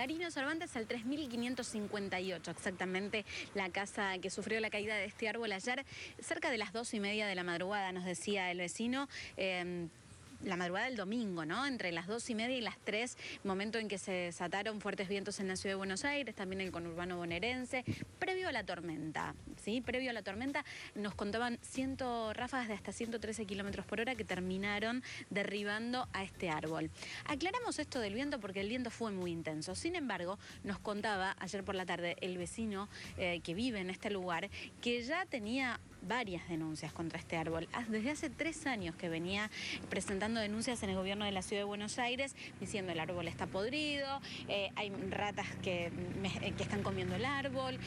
Garino Cervantes al 3558, exactamente la casa que sufrió la caída de este árbol ayer, cerca de las dos y media de la madrugada, nos decía el vecino. Eh, la madrugada del domingo, ¿no? Entre las dos y media y las tres, momento en que se desataron fuertes vientos en la ciudad de Buenos Aires, también el conurbano bonaerense, previo a la tormenta, ¿sí? Previo a la tormenta nos contaban ciento, ráfagas de hasta 113 kilómetros por hora que terminaron derribando a este árbol. Aclaramos esto del viento porque el viento fue muy intenso. Sin embargo, nos contaba ayer por la tarde el vecino eh, que vive en este lugar que ya tenía varias denuncias contra este árbol. Ah, desde hace tres años que venía presentando denuncias en el gobierno de la ciudad de Buenos Aires diciendo el árbol está podrido, eh, hay ratas que, eh, que están comiendo el árbol.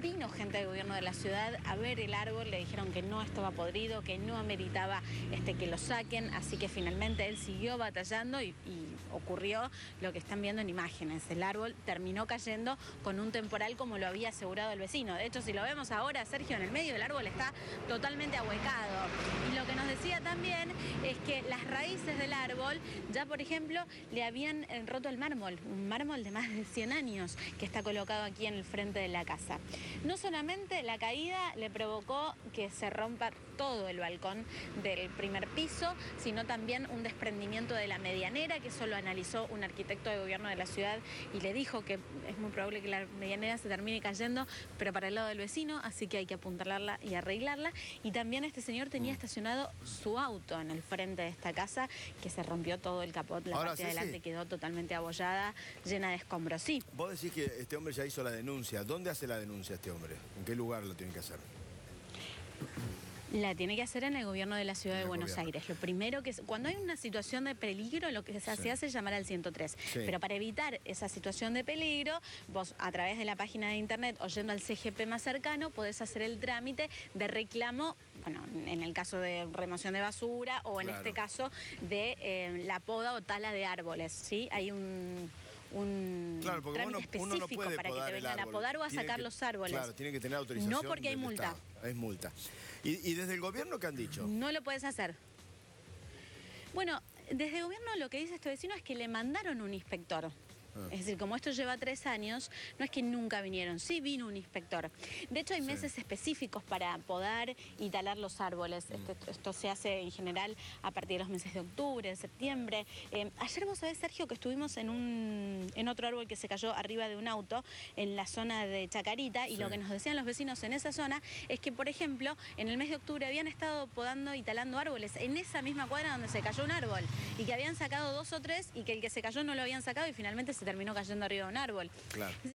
Vino gente del gobierno de la ciudad a ver el árbol, le dijeron que no estaba podrido, que no ameritaba este, que lo saquen, así que finalmente él siguió batallando y, y ocurrió lo que están viendo en imágenes. El árbol terminó cayendo con un temporal como lo había asegurado el vecino. De hecho, si lo vemos ahora, Sergio, en el medio del árbol está totalmente ahuecado lo que nos decía también es que las raíces del árbol ya, por ejemplo, le habían eh, roto el mármol, un mármol de más de 100 años que está colocado aquí en el frente de la casa. No solamente la caída le provocó que se rompa todo el balcón del primer piso, sino también un desprendimiento de la medianera, que eso lo analizó un arquitecto de gobierno de la ciudad y le dijo que es muy probable que la medianera se termine cayendo, pero para el lado del vecino, así que hay que apuntalarla y arreglarla. Y también este señor tenía mm. estacionado su auto en el frente de esta casa, que se rompió todo el capot, la parte de adelante quedó totalmente abollada, llena de escombros. Sí. Vos decís que este hombre ya hizo la denuncia. ¿Dónde hace la denuncia este hombre? ¿En qué lugar lo tiene que hacer? La tiene que hacer en el gobierno de la ciudad de Buenos Aires. Lo primero que es, cuando hay una situación de peligro, lo que se hace es llamar al 103. Pero para evitar esa situación de peligro, vos a través de la página de internet o yendo al CGP más cercano, podés hacer el trámite de reclamo, bueno, en el caso de remoción de basura o en este caso de eh, la poda o tala de árboles. ¿sí? Hay un un claro, trámite específico para que te vengan a podar o a sacar los árboles. Claro, tiene que tener autorización. No porque hay multa. Es multa. ¿Y, desde el gobierno qué han dicho? No lo puedes hacer. Bueno, desde el gobierno lo que dice este vecino es que le mandaron un inspector. Ah. Es decir, como esto lleva tres años, no es que nunca vinieron, sí vino un inspector. De hecho, hay meses específicos para podar y talar los árboles. Mm. Esto, se hace en general a partir de los meses de octubre, de septiembre. Eh, ayer vos sabés, Sergio, que estuvimos en, un, en otro árbol que se cayó arriba de un auto en la zona de Chacarita y lo que nos decían los vecinos en esa zona es que, por ejemplo, en el mes de octubre habían estado podando y talando árboles en esa misma cuadra donde se cayó un árbol y que habían sacado dos o tres y que el que se cayó no lo habían sacado y finalmente se terminó cayendo arriba de un árbol.